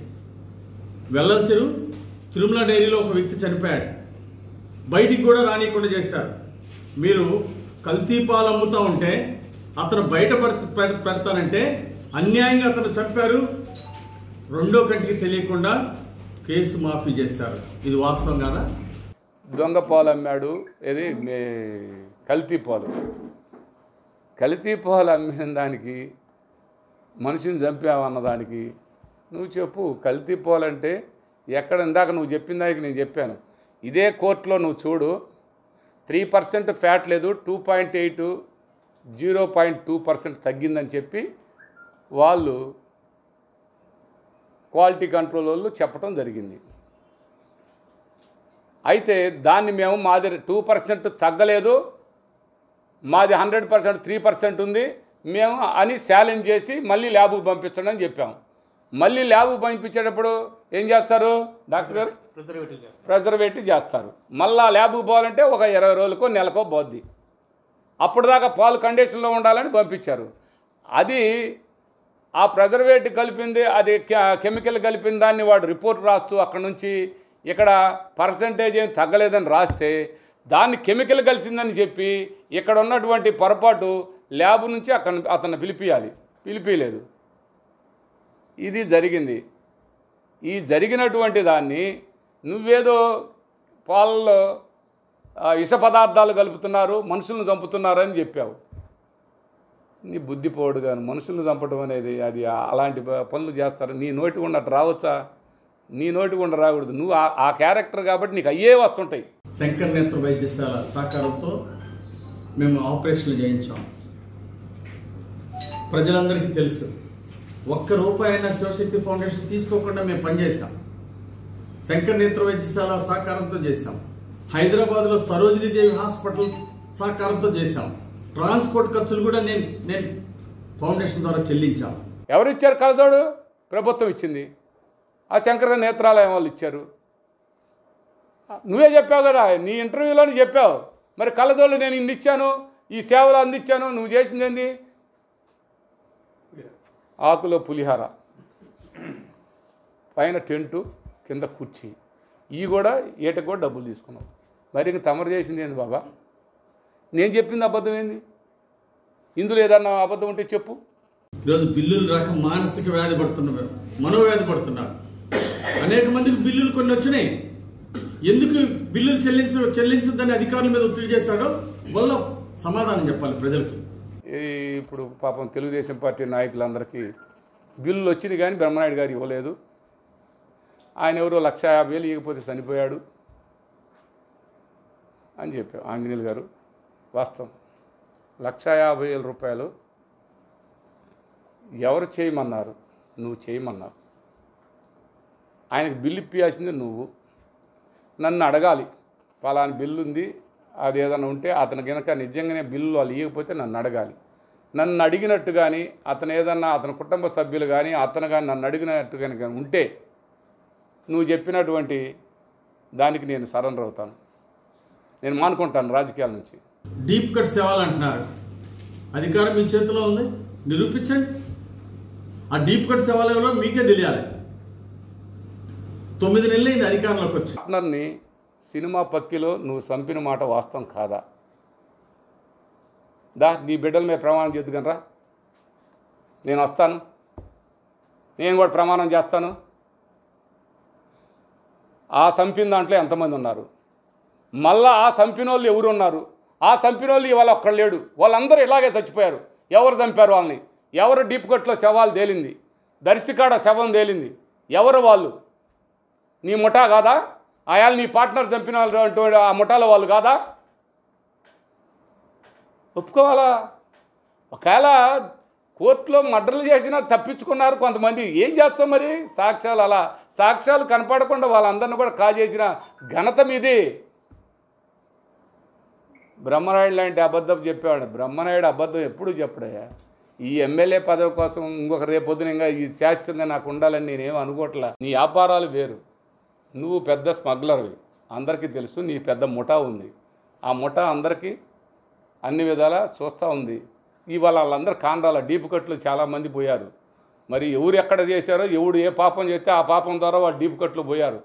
వెళ్ళల్చరు తిరుమల డైరీలో ఒక వ్యక్తి చనిపోయాడు. బయటికి కూడా రానియకుండా చేస్తారు మీరు కల్తీ పాలు ఉంటే అతను బయట పెడ- పెడతానంటే అన్యాయంగా అతను చంపారు. రెండో కంటికి తెలియకుండా కేసు మాఫీ చేశారు. ఇది వాస్తవం కాదా? దొంగ పాలు అమ్మాడు. ఇది మే కల్తీ పాలు. కల్తీ పాలు అమ్మిన దానికి మనిషిని చంపావన్న దానికి నువ్వు చెప్పు కల్తీ పోలంటే ఎక్కడ ఇందాక నువ్వు చెప్పిన దానికి నేను చెప్పాను. ఇదే కోర్టులో నువ్వు చూడు త్రీ పర్సెంట్ ఫ్యాట్ లేదు two point eight zero point two percent తగ్గిందని చెప్పి వాళ్ళు క్వాలిటీ కంట్రోల్ వాళ్ళు చెప్పడం జరిగింది. అయితే దాన్ని మేము మాది టూ పర్సెంట్ తగ్గలేదు మాది హండ్రెడ్ పర్సెంట్ త్రీ పర్సెంట్ ఉంది మేము అని ఛాలెంజ్ చేసి మళ్ళీ ల్యాబ్కు పంపించండి అని చెప్పాం. మళ్ళీ ల్యాబ్కు పంపించేటప్పుడు ఏం చేస్తారు? డాక్టర్ గారు? ప్రిజర్వేటివ్ చేస్తారు. మళ్ళా ల్యాబ్కు పోవాలంటే ఒక ఇరవై రోజులకో నెలకో పోద్ది. అప్పటిదాకా పాలు కండిషన్లో ఉండాలని పంపించారు. అది ఆ ప్రిజర్వేటివ్ కలిపింది అది కెమికల్ కలిపిన దాన్ని వాడు రిపోర్ట్ రాస్తూ అక్కడ నుంచి ఇక్కడ పర్సంటేజ్ ఏం తగ్గలేదని రాస్తే దాన్ని కెమికల్ కలిసిందని చెప్పి ఇక్కడ ఉన్నటువంటి పొరపాటు ల్యాబ్ నుంచి అక్కడ అతన్ని పిలిపియాలి. పిలిపియలేదు ఇది జరిగింది. ఈ జరిగినటువంటి దాన్ని నువ్వేదో పాలలో విష పదార్థాలు కలుపుతున్నారు మనుషులను చంపుతున్నారు అని చెప్పావు. నీ బుద్ధి పోడు కానీ మనుషులను చంపడం అనేది అది అలాంటి పనులు చేస్తారు? నీ నోటి గుండా రావచ్చా? నీ నోటి గుండా రాకూడదు. నువ్వు ఆ- క్యారెక్టర్ కాబట్టి నీకు అయ్యే వస్తుంటాయి. శంకర్ నేత్ర వైద్యశాల సహకారంతో మేము ఆపరేషన్లు చేయించాం. ప్రజలందరికీ తెలుసు. ఒక్క రూపాయి అయినా శివశక్తి ఫౌండేషన్ తీసుకోకుండా మేము పనిచేసాం శంకర్ నేత్ర వైద్యశాల సహకారంతో చేశాం. హైదరాబాద్లో సరోజినీ దేవి హాస్పిటల్ సహకారంతో చేశాం. ట్రాన్స్పోర్ట్ ఖర్చులు కూడా నేను నేను ఫౌండేషన్ ద్వారా చెల్లించాం. ఎవరు ఇచ్చారు కలదోడు? ప్రభుత్వం ఇచ్చింది. ఆ శంకర నేత్రాలయం వాళ్ళు ఇచ్చారు. నువ్వే చెప్పావు కదా నీ ఇంటర్వ్యూలోనే చెప్పావు. మరి కళ్ళజోళ్ళు నేను ఇన్ని ఇచ్చాను ఈ సేవలు అందించాను నువ్వు చేసింది ఏంది? ఆకులో పులిహార పైన టెంటు కింద కుర్చీ. ఇవి కూడా ఏటకు కూడా డబ్బులు తీసుకున్నావు మరి ఇంక తమరు చేసింది ఏంది బాబా? నేను చెప్పింది అబద్ధం ఏంది? ఇందులో ఏదన్నా అబద్ధం ఉంటే చెప్పు. ఈరోజు బిల్లులు రాక మానసిక వ్యాధి పడుతున్నారు మనోవ్యాధి పడుతున్నారు. అనేక మందికి బిల్లులు కొన్ని వచ్చినాయి. ఎందుకు బిల్లులు చెల్లించ చెల్లించద్దని అధికారుల మీద ఒత్తిడి చేశాడో వల్ల సమాధానం చెప్పాలి ప్రజలకి. ఇప్పుడు పాపం తెలుగుదేశం పార్టీ నాయకులందరికీ బిల్లులు వచ్చినాయి కానీ బ్రహ్మనాయుడు గారు ఇవ్వలేదు. ఆయన ఎవరో లక్ష యాభై వేలు ఇవ్వకపోతే చనిపోయాడు అని చెప్పారు ఆంజనేయులు గారు. వాస్తవం. లక్ష యాభై వేల రూపాయలు ఎవరు చేయమన్నారు? నువ్వు చేయమన్నావు ఆయనకు బిల్లు ఇప్పియాల్సింది నువ్వు. నన్ను అడగాలి. పలాని బిల్లు ఉంది అది ఏదైనా ఉంటే అతను కనుక నిజంగానే బిల్లు వాళ్ళు ఇవ్వకపోతే నన్ను అడగాలి. నన్ను అడిగినట్టు కానీ అతను ఏదన్నా అతని కుటుంబ సభ్యులు కానీ అతను కానీ నన్ను అడిగినట్టు కనుక ఉంటే నువ్వు చెప్పినటువంటి దానికి నేను సరెండర్ అవుతాను. నేను మానుకుంటాను రాజకీయాల నుంచి. డీప్ కట్ సేవలు అంటున్నారు. అధికారం మీ చేతిలో ఉంది. నిరూపించండి. ఆ డీప్ కట్ సేవలు ఎవరో మీకే తెలియాలి. తొమ్మిది నెలలైంది అధికారంలోకి వచ్చి. పార్ట్నర్ని సినిమా పక్కిలో నువ్వు చంపిన మాట వాస్తవం కాదా? దా నీ బిడ్డల మీద ప్రమాణం చేద్దుకనరా నేను వస్తాను. నేను కూడా ప్రమాణం చేస్తాను. ఆ చంపిన దాంట్లో ఎంతమంది ఉన్నారు? మళ్ళా ఆ చంపిన వాళ్ళు ఎవరు ఉన్నారు? ఆ చంపిన వాళ్ళు ఇవాళ ఒక్కడు లేడు. వాళ్ళందరూ ఇలాగే చచ్చిపోయారు. ఎవరు చంపారు వాళ్ళని? ఎవరు డీప్ కట్లో శవాలు తేలింది? దర్శికాడ శవం తేలింది? ఎవరు వాళ్ళు? నీ ముఠా కాదా? ఆయాలు నీ పార్ట్నర్ చంపిన వాళ్ళు ఆ ముఠాలో వాళ్ళు కాదా? ఒప్పుకోవాలా? ఒకవేళ కోర్టులో మర్డర్లు చేసినా తప్పించుకున్నారు కొంతమంది. ఏం చేస్తాం మరి? సాక్ష్యాలు అలా. సాక్ష్యాలు కనపడకుండా వాళ్ళందరిని కూడా కాజేసిన ఘనత మీది. బ్రహ్మనాయుడు లాంటి అబద్ధం చెప్పేవాడు బ్రహ్మనాయుడు అబద్ధం ఎప్పుడు చెప్పడయ్యా? ఈ ఎమ్మెల్యే పదవి కోసం ఇంకొక రేపొద్దున ఇంకా ఈ శాస్త్రంగా నాకు ఉండాలని నేనేం అనుకోవట్లా? నీ వ్యాపారాలు వేరు. నువ్వు పెద్ద స్మగ్లర్వి. అందరికీ తెలుసు నీ పెద్ద ముఠా ఉంది. ఆ ముఠా అందరికీ అన్ని విధాలా చూస్తూ ఉంది. ఇవాళ వాళ్ళందరూ కాండాల డీప్ కట్లు చాలామంది పోయారు. మరి ఎవరు ఎక్కడ చేశారో ఎవడు ఏ పాపం చేస్తే ఆ పాపం ద్వారా వాళ్ళు డీప్ కట్లు పోయారు.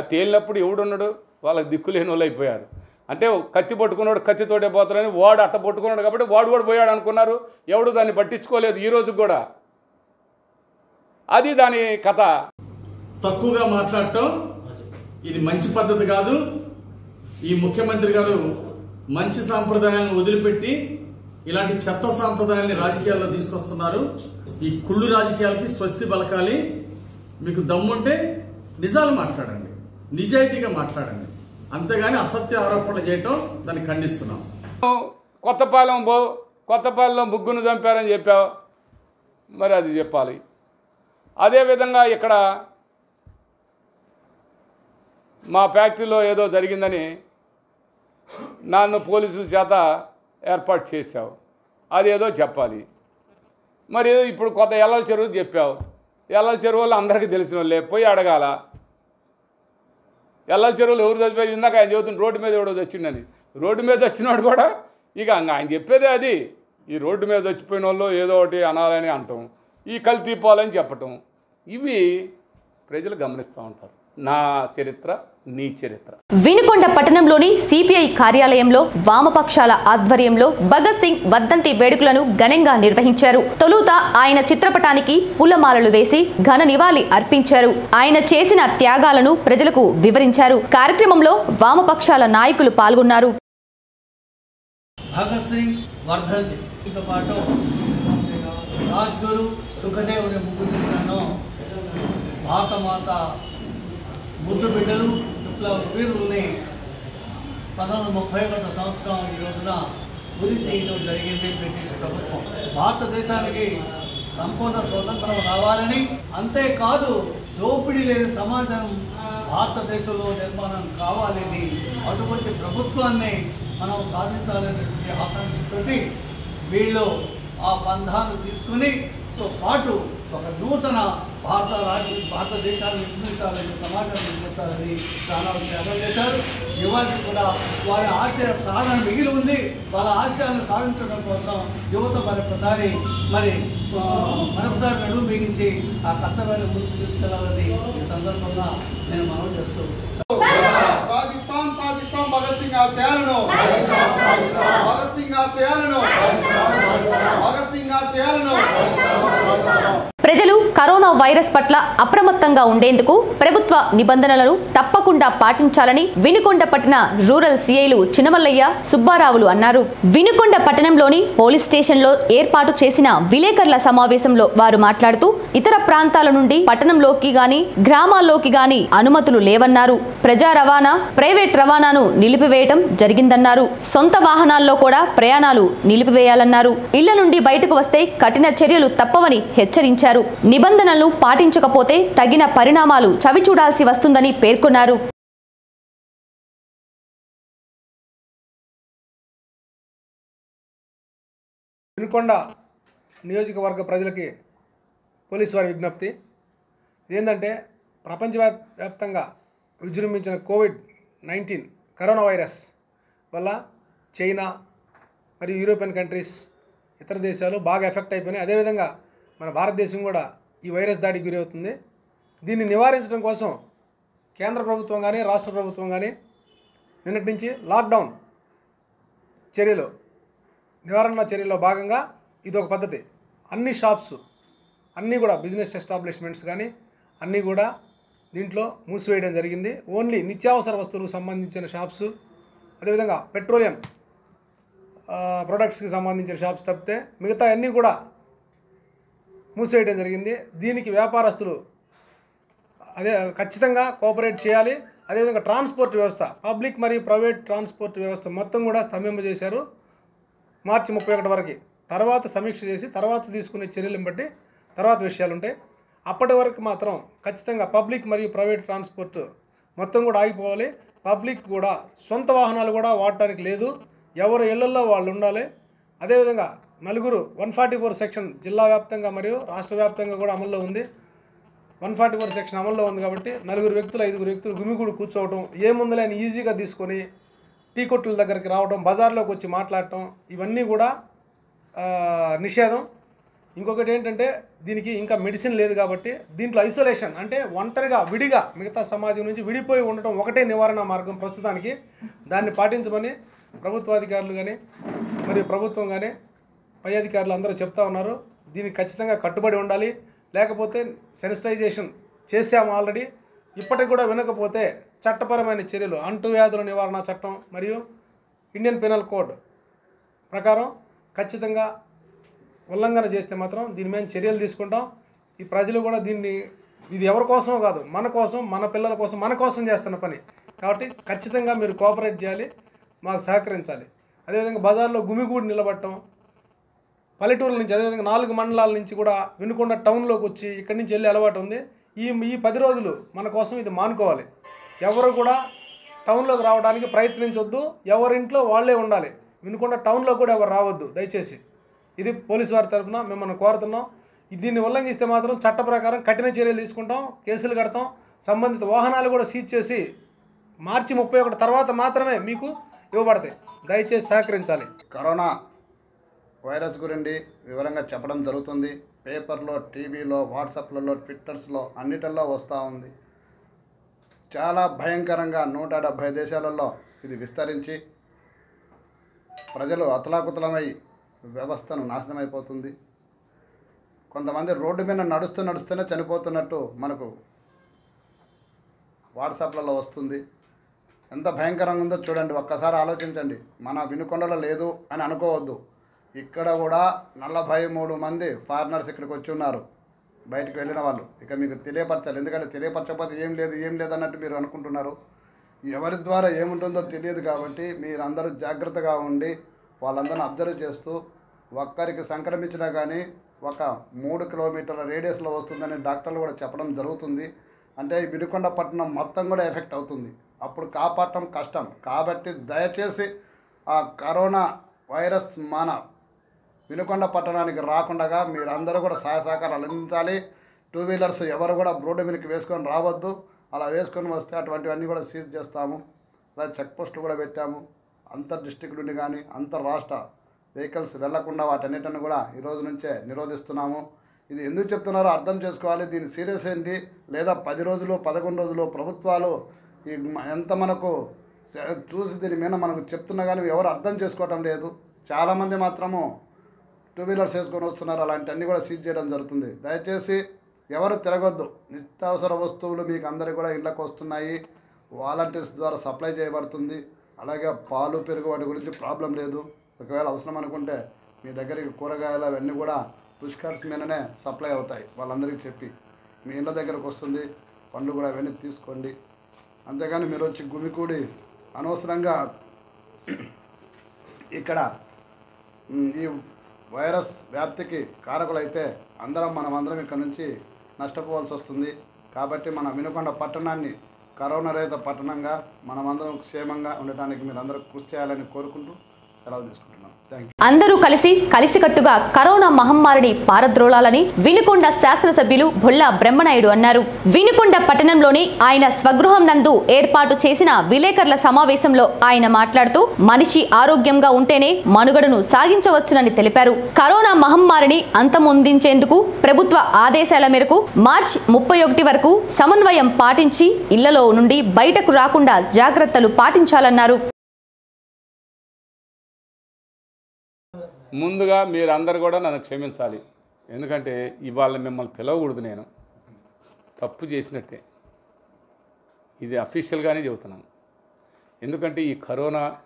తేలినప్పుడు ఎవడున్నాడు వాళ్ళకి దిక్కులేని వాళ్ళు అయిపోయారు. అంటే కత్తి పట్టుకున్నాడు కత్తితోటే పోతారని వాడు అట్ట పట్టుకున్నాడు కాబట్టి వాడు కూడా పోయాడు అనుకున్నారు. ఎవడు దాన్ని పట్టించుకోలేదు ఈ రోజు కూడా. అది దాని కథ. తక్కువగా మాట్లాడటం ఇది మంచి పద్ధతి కాదు. ఈ ముఖ్యమంత్రి గారు మంచి సాంప్రదాయాలను వదిలిపెట్టి ఇలాంటి చెత్త సాంప్రదాయాన్ని రాజకీయాల్లో తీసుకొస్తున్నారు. ఈ కుళ్ళు రాజకీయాలకి స్వస్తి పలకాలి. మీకు దమ్ముంటే నిజాలు మాట్లాడండి. నిజాయితీగా మాట్లాడండి. అంతేగాని అసత్య ఆరోపణలు చేయటం దాన్ని ఖండిస్తున్నాం. కొత్తపాలెం బో కొత్తపాలెంలో ముగ్గును చంపారని చెప్పావు. మరి అది చెప్పాలి. అదేవిధంగా ఇక్కడ మా ఫ్యాక్టరీలో ఏదో జరిగిందని నన్ను పోలీసుల చేత ఏర్పాటు చేశావు. అదేదో చెప్పాలి. మరి ఏదో ఇప్పుడు కొత్త ఎల్లల చెరువు చెప్పావు. ఎల్లల వాళ్ళు అందరికీ తెలిసిన వాళ్ళే. పోయి అడగాల. ఎల్లల చెరువులు ఎవరు చచ్చిపోయారు? ఇందాక ఆయన చెబుతున్న రోడ్డు మీద ఎవడో చచ్చిండని. రోడ్డు మీద చచ్చినాడు కూడా ఇక ఆయన చెప్పేదే అది. ఈ రోడ్డు మీద చచ్చిపోయిన వాళ్ళు ఏదో ఒకటి అనాలని అంటాం. ఈ కలితీపాలని చెప్పటం. ఇవి ప్రజలు గమనిస్తూ ఉంటారు. నా చరిత్ర నీ చరిత్ర. వినుకొండ పట్టణంలోని సిపిఐ కార్యాలయంలో వామపక్షాల ఆధ్వర్యంలో భగత్ సింగ్ వర్ధంతి వేడుకలను ఘనంగా నిర్వహించారు. తొలుత ఆయన చిత్రపటానికి పూలమాలలు వేసి ఘన నివాళి అర్పించారు. ఆయన చేసిన త్యాగాలను ప్రజలకు వివరించారు. కార్యక్రమంలో వామపక్షాల నాయకులు పాల్గొన్నారు. భగత్ సింగ్ వర్ధంతి. దీంతో పాటు రాజ్గురు సుఖదేవ్ అనే ముగ్గురు భారతమాత ముద్దు బిడ్డలు విప్లవ వీరుల్ని పంతొమ్మిది వందల ముప్పై ఒకటో సంవత్సరం ఈ రోజున ఉరి తీయటం జరిగింది బ్రిటిష్ ప్రభుత్వం. భారతదేశానికి సంపూర్ణ స్వతంత్రం రావాలని అంతేకాదు దోపిడీ లేని సమాజం భారతదేశంలో నిర్మాణం కావాలని అటువంటి ప్రభుత్వాన్ని మనం సాధించాలనేటువంటి ఆకాంక్షతోటి వీళ్ళు ఆ బంధాన్ని తీసుకుని తో పాటు ఒక నూతన భారత రాజ్యం భారతదేశాన్ని నిర్మించాలని సమాజాన్ని నిర్మించాలని ప్రాణాలు త్యాగం చేశారు. యువతి కూడా వారి ఆశయ సాధన మిగిలి ఉంది. వాళ్ళ ఆశయాలను సాధించడం కోసం యువత మరొకసారి మరి మరొకసారి నడుము బిగించి ఆ కర్తవ్యాన్ని ముందుకు తీసుకెళ్ళాలని ఈ సందర్భంగా నేను మనవి చేస్తూ సాధిస్తాం సాధిస్తాం భగత్ సింగ్ ఆశయాలను. భగత్ సింగ్ ఆశయాలను. భగత్ సింగ్ ఆశయాలను. వైరస్ పట్ల అప్రమత్తంగా ఉండేందుకు ప్రభుత్వ నిబంధనలను తప్పకుండా పాటించాలని వినుకొండ పట్టణ రూరల్ సీఐలు చినమల్లయ్య సుబ్బారావులు అన్నారు. వినుకొండ పట్టణంలోని పోలీస్ స్టేషన్లో ఏర్పాటు చేసిన విలేకరుల సమావేశంలో వారు మాట్లాడుతూ ఇతర ప్రాంతాల నుండి పట్టణంలోకి గాని గ్రామాల్లోకి గాని అనుమతులు లేవన్నారు. ప్రజా రవాణా ప్రైవేట్ రవాణాను నిలిపివేయటం జరిగిందన్నారు. సొంత వాహనాల్లో కూడా ప్రయాణాలు నిలిపివేయాలన్నారు. ఇళ్ళ నుండి బయటకు వస్తే కఠిన చర్యలు తప్పవని హెచ్చరించారు. నిబంధనలు పాటించకపోతే తగిన పరిణామాలు చవిచూడాల్సి వస్తుందని పేర్కొన్నారు. వినుకొండ నియోజకవర్గ ప్రజలకి పోలీసు వారి విజ్ఞప్తి. ఏంటంటే ప్రపంచవ్యాప్తంగా విజృంభించిన కోవిడ్ నైన్టీన్ కరోనా వైరస్ వల్ల చైనా మరియు యూరోపియన్ కంట్రీస్ ఇతర దేశాలు బాగా ఎఫెక్ట్ అయిపోయినాయి. అదేవిధంగా మన భారతదేశం కూడా ఈ వైరస్ దాడికి గురవుతుంది. దీన్ని నివారించడం కోసం కేంద్ర ప్రభుత్వం కానీ రాష్ట్ర ప్రభుత్వం కానీ నిన్నటి నుంచి లాక్డౌన్ చర్యలు నివారణ చర్యల్లో భాగంగా ఇది ఒక పద్ధతి. అన్ని షాప్స్ అన్నీ కూడా బిజినెస్ ఎస్టాబ్లిష్మెంట్స్ కానీ అన్నీ కూడా దీంట్లో మూసివేయడం జరిగింది. ఓన్లీ నిత్యావసర వస్తువులకు సంబంధించిన షాప్స్ అదేవిధంగా పెట్రోలియం ప్రొడక్ట్స్కి సంబంధించిన షాప్స్ తప్పితే మిగతా అన్నీ కూడా మూసేయడం జరిగింది. దీనికి వ్యాపారస్తులు అదే ఖచ్చితంగా కోఆపరేట్ చేయాలి. అదేవిధంగా ట్రాన్స్పోర్ట్ వ్యవస్థ పబ్లిక్ మరియు ప్రైవేట్ ట్రాన్స్పోర్ట్ వ్యవస్థ మొత్తం కూడా స్తంభింపజేశారు మార్చి ముప్పై ఒకటి వరకు. తర్వాత సమీక్ష చేసి తర్వాత తీసుకునే చర్యలను బట్టి తర్వాత విషయాలు ఉంటాయి అప్పటి వరకు మాత్రం ఖచ్చితంగా పబ్లిక్ మరియు ప్రైవేట్ ట్రాన్స్పోర్ట్ మొత్తం కూడా ఆగిపోవాలి. పబ్లిక్ కూడా సొంత వాహనాలు కూడా వాడటానికి లేదు. ఎవరు ఇళ్ళలో వాళ్ళు ఉండాలి. అదేవిధంగా నలుగురు వన్ ఫార్టీ ఫోర్ సెక్షన్ జిల్లా వ్యాప్తంగా మరియు రాష్ట్ర వ్యాప్తంగా కూడా అమల్లో ఉంది. వన్ ఫార్టీ ఫోర్ సెక్షన్ అమల్లో ఉంది కాబట్టి నలుగురు వ్యక్తులు ఐదుగురు వ్యక్తులు గుమిగూడు కూర్చోవటం ఏముందులేని ఈజీగా తీసుకొని టీ కొట్టుల దగ్గరికి రావడం బజార్లోకి వచ్చి మాట్లాడటం ఇవన్నీ కూడా నిషేధం. ఇంకొకటి ఏంటంటే దీనికి ఇంకా మెడిసిన్ లేదు కాబట్టి దీంట్లో ఐసోలేషన్ అంటే ఒంటరిగా విడిగా మిగతా సమాజం నుంచి విడిపోయి ఉండటం ఒకటే నివారణ మార్గం ప్రస్తుతానికి. దాన్ని పాటించమని ప్రభుత్వాధికారులు కానీ మరియు ప్రభుత్వం కానీ పై అధికారులు అందరూ చెప్తా ఉన్నారు. దీనికి ఖచ్చితంగా కట్టుబడి ఉండాలి. లేకపోతే సెనిటైజేషన్ చేశాము ఆల్రెడీ. ఇప్పటికి కూడా వినకపోతే చట్టపరమైన చర్యలు అంటువ్యాధుల నివారణ చట్టం మరియు ఇండియన్ పెనల్ కోడ్ ప్రకారం ఖచ్చితంగా ఉల్లంఘన చేస్తే మాత్రం దీని మీద చర్యలు తీసుకుంటాం. ఈ ప్రజలు కూడా దీన్ని ఇది ఎవరి కోసమో కాదు మన కోసం మన పిల్లల కోసం మన కోసం చేస్తున్న పని. కాబట్టి ఖచ్చితంగా మీరు కోఆపరేట్ చేయాలి మాకు సహకరించాలి. అదేవిధంగా బజార్లో గుమిగూడి నిలబడటం పల్లెటూరుల నుంచి అదేవిధంగా నాలుగు మండలాల నుంచి కూడా వినుకొండ టౌన్లోకి వచ్చి ఇక్కడి నుంచి వెళ్ళే అలవాటు ఉంది. ఈ ఈ పది రోజులు మన కోసం ఇది మానుకోవాలి. ఎవరు కూడా టౌన్లోకి రావడానికి ప్రయత్నించొద్దు. ఎవరింట్లో వాళ్ళే ఉండాలి. వినుకొండ టౌన్లో కూడా ఎవరు రావద్దు దయచేసి. ఇది పోలీసు వారి తరఫున మిమ్మల్ని కోరుతున్నాం. దీన్ని ఉల్లంఘిస్తే మాత్రం చట్ట ప్రకారం కఠిన చర్యలు తీసుకుంటాం కేసులు కడతాం. సంబంధిత వాహనాలు కూడా సీజ్ చేసి మార్చి ముప్పై ఒకటి తర్వాత మాత్రమే మీకు ఇవ్వబడతాయి. దయచేసి సహకరించాలి. కరోనా వైరస్ గురించి వివరంగా చెప్పడం జరుగుతుంది. పేపర్లో టీవీలో వాట్సాప్లలో ట్విట్టర్స్లో అన్నిటిల్లో వస్తూ ఉంది. చాలా భయంకరంగా నూట డెబ్భై దేశాలలో ఇది విస్తరించి ప్రజలు అతలాకుతలమై వ్యవస్థను నాశనం అయిపోతుంది కొంతమంది రోడ్డు మీద నడుస్తూ నడుస్తూనే చనిపోతున్నట్టు మనకు వాట్సాప్లలో వస్తుంది. ఎంత భయంకరంగా ఉందో చూడండి ఒక్కసారి ఆలోచించండి. మన వినుకొండలో లేదు అని అనుకోవద్దు. ఇక్కడ కూడా నలభై మూడు మంది ఫారినర్స్ ఇక్కడికి వచ్చి ఉన్నారు. బయటకు వెళ్ళిన వాళ్ళు. ఇక మీకు తెలియపరచాలి. ఎందుకంటే తెలియపరచకపోతే ఏం లేదు ఏం లేదు అన్నట్టు మీరు అనుకుంటున్నారు. ఎవరి ద్వారా ఏముంటుందో తెలియదు కాబట్టి మీరందరూ జాగ్రత్తగా ఉండి వాళ్ళందరిని అబ్జర్వ్ చేస్తూ ఒక్కరికి సంక్రమించినా కానీ ఒక మూడు కిలోమీటర్ల రేడియస్లో వస్తుందని డాక్టర్లు కూడా చెప్పడం జరుగుతుంది. అంటే ఈ వినుకొండ పట్టణం మొత్తం కూడా ఎఫెక్ట్ అవుతుంది. అప్పుడు కాపాడటం కష్టం. కాబట్టి దయచేసి ఆ కరోనా వైరస్ మన వినుకొండ పట్టణానికి రాకుండా మీరందరూ కూడా సహాయ సహకారాలు అందించాలి. టూ వీలర్స్ ఎవరు కూడా రోడ్డు మీదకి వేసుకొని రావద్దు. అలా వేసుకొని వస్తే అటువంటివన్నీ కూడా సీజ్ చేస్తాము. అలా చెక్ పోస్టులు కూడా పెట్టాము. అంతర్ డిస్టిక్ నుండి కానీ అంతర్ రాష్ట్ర వెహికల్స్ వెళ్ళకుండా వాటన్నిటిని కూడా ఈ రోజు నుంచే నిరోధిస్తున్నాము. ఇది ఎందుకు చెప్తున్నారో అర్థం చేసుకోవాలి. దీని సీరియస్ ఏంటి? లేదా పది రోజులు పదకొండు రోజులు ప్రభుత్వాలు ఈ ఎంత మనకు చూసి దీని మీద మనకు చెప్తున్నా కానీ ఎవరు అర్థం చేసుకోవటం లేదు. చాలామంది మాత్రము టూ వీలర్స్ వేసుకొని వస్తున్నారు అలాంటివన్నీ కూడా సీజ్ చేయడం జరుగుతుంది. దయచేసి ఎవరు తిరగొద్దు. నిత్యావసర వస్తువులు మీకు అందరికీ కూడా ఇళ్ళకు వస్తున్నాయి. వాలంటీర్స్ ద్వారా సప్లై చేయబడుతుంది. అలాగే పాలు పెరుగు వాటి గురించి ప్రాబ్లం లేదు. ఒకవేళ అవసరం అనుకుంటే మీ దగ్గరికి కూరగాయలు అవన్నీ కూడా పుష్కర్స్ మీదనే సప్లై అవుతాయి. వాళ్ళందరికీ చెప్పి మీ ఇళ్ళ దగ్గరకు వస్తుంది. పండ్లు కూడా అవన్నీ తీసుకోండి. అంతేగాని మీరు వచ్చి గుమికూడి అనవసరంగా ఇక్కడ ఈ వైరస్ వ్యాప్తికి కారకులైతే అందరం మనమందరం ఇక్కడి ఇక్కడ నుంచి నష్టపోవాల్సి వస్తుంది. కాబట్టి మన వినుకొండ పట్టణాన్ని కరోనా రహిత పట్టణంగా మనమందరం క్షేమంగా ఉండటానికి మీరు అందరూ కృషి చేయాలని కోరుకుంటూ సెలవు తీసుకుంటాం అందరూ కలిసి కలిసికట్టుగా కరోనా మహమ్మారిని పారద్రోళాలని వినుకొండ శాసనసభ్యులు బొల్లా బ్రహ్మనాయుడు అన్నారు. వినుకొండ పట్టణంలోని ఆయన స్వగృహం నందు ఏర్పాటు చేసిన విలేకరుల సమావేశంలో ఆయన మాట్లాడుతూ మనిషి ఆరోగ్యంగా ఉంటేనే మనుగడను సాగించవచ్చునని తెలిపారు. కరోనా మహమ్మారిని అంతమొందించేందుకు ప్రభుత్వ ఆదేశాల మేరకు మార్చి ముప్పై ఒకటి వరకు సమన్వయం పాటించి ఇళ్ళలో నుండి బయటకు రాకుండా జాగ్రత్తలు పాటించాలన్నారు. ముందుగా మీరందరూ కూడా నన్ను క్షమించాలి. ఎందుకంటే ఇవాళ మిమ్మల్ని పిలవకూడదు నేను. తప్పు చేసినట్టే. ఇది అఫీషియల్గానే చెబుతున్నాను. ఎందుకంటే ఈ కరోనా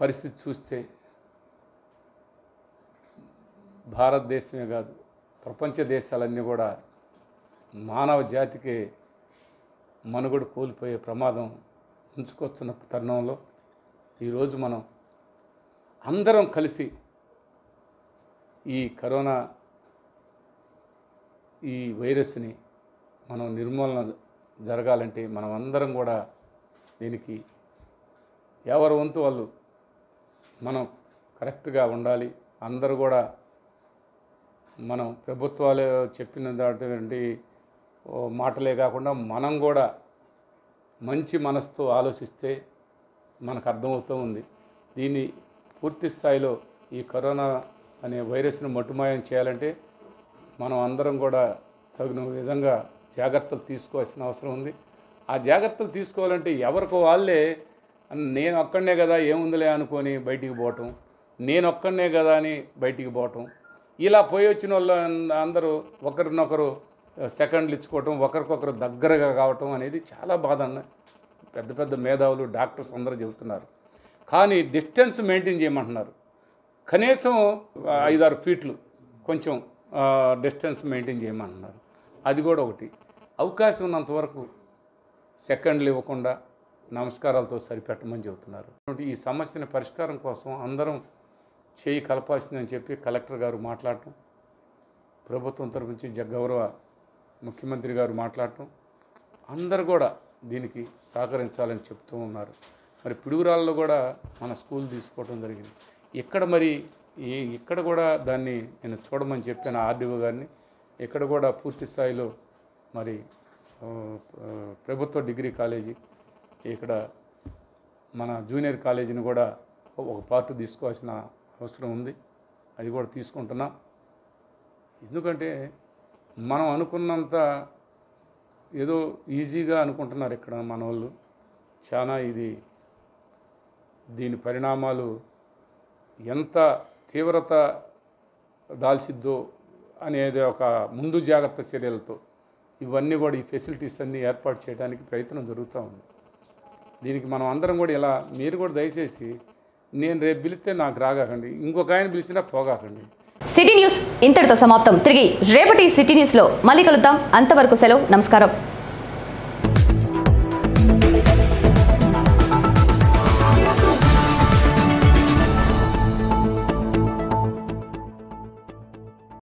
పరిస్థితి చూస్తే భారతదేశమే కాదు ప్రపంచ దేశాలన్నీ కూడా మానవ జాతికి మనుగడ కోల్పోయే ప్రమాదం ఉంచుకొస్తున్న తరుణంలో ఈరోజు మనం అందరం కలిసి ఈ కరోనా ఈ వైరస్ని మనం నిర్మూలన జరగాలంటే మనం అందరం కూడా దీనికి ఎవరి వంతు వాళ్ళు మనం కరెక్ట్గా ఉండాలి. అందరూ కూడా మనం ప్రభుత్వాలు చెప్పిన దాటి ఓ మాటలే కాకుండా మనం కూడా మంచి మనసుతో ఆలోచిస్తే మనకు అర్థమవుతూ ఉంది. దీన్ని పూర్తి స్థాయిలో ఈ కరోనా అనే వైరస్ను మట్టుమాయం చేయాలంటే మనం అందరం కూడా తగిన విధంగా జాగ్రత్తలు తీసుకోవాల్సిన అవసరం ఉంది. ఆ జాగ్రత్తలు తీసుకోవాలంటే ఎవరికి వాళ్ళే నేను ఒక్కడనే కదా ఏముందిలే అనుకొని బయటికి పోవటం నేను ఒక్కడనే కదా అని బయటికి పోవటం ఇలా పోయి వచ్చిన వాళ్ళు అందరూ ఒకరినొకరు సెకండ్లు ఇచ్చుకోవటం ఒకరికొకరు దగ్గరగా కావటం అనేది చాలా బాధ పెద్ద పెద్ద మేధావులు డాక్టర్స్ అందరూ చెబుతున్నారు. కానీ డిస్టెన్స్ మెయింటైన్ చేయమంటున్నారు. కనీసం ఐదారు ఫీట్లు కొంచెం డిస్టెన్స్ మెయింటైన్ చేయమంటున్నారు. అది కూడా ఒకటి. అవకాశం ఉన్నంత వరకు సెకండ్లు ఇవ్వకుండా నమస్కారాలతో సరిపెట్టమని చెబుతున్నారు. ఈ సమస్యని పరిష్కారం కోసం అందరం చేయి కలపాల్సిందని చెప్పి కలెక్టర్ గారు మాట్లాడటం ప్రభుత్వం తరపు నుంచి గౌరవ ముఖ్యమంత్రి గారు మాట్లాడటం అందరు కూడా దీనికి సహకరించాలని చెప్తూ ఉన్నారు. మరి పిడుగురాళ్ళలో కూడా మన స్కూల్ తీసుకోవడం జరిగింది. ఇక్కడ మరి ఏ ఇక్కడ కూడా దాన్ని నేను చూడమని చెప్పాను ఆర్డీఓ గారిని. ఇక్కడ కూడా పూర్తి స్థాయిలో మరి ప్రభుత్వ డిగ్రీ కాలేజీ ఇక్కడ మన జూనియర్ కాలేజీని కూడా ఒక పార్ట్ తీసుకోవాల్సిన అవసరం ఉంది. అది కూడా తీసుకుంటున్నాం. ఎందుకంటే మనం అనుకున్నంత ఏదో ఈజీగా అనుకుంటున్నారు ఇక్కడ మన వాళ్ళు. చాలా ఇది దీని పరిణామాలు ఎంత తీవ్రత దాల్సిద్దో అనేది ఒక ముందు జాగ్రత్త చర్యలతో ఇవన్నీ కూడా ఈ ఫెసిలిటీస్ అన్నీ ఏర్పాటు చేయడానికి ప్రయత్నం జరుగుతూ ఉంది. దీనికి మనం అందరం కూడా ఇలా మీరు కూడా దయచేసి నేను రేపు పిలిస్తే నాకు రాగాకండి ఇంకొక ఆయన పిలిచినా పోగాకండి. సిటీ న్యూస్ ఇంతటితో సమాప్తం. తిరిగి రేపటి సిటీ న్యూస్లో మళ్ళీ కలుద్దాం. అంతవరకు సెలవు నమస్కారం.